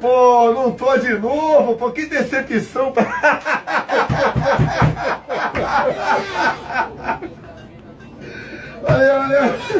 Pô, não tô de novo, pô, que decepção. Valeu, valeu.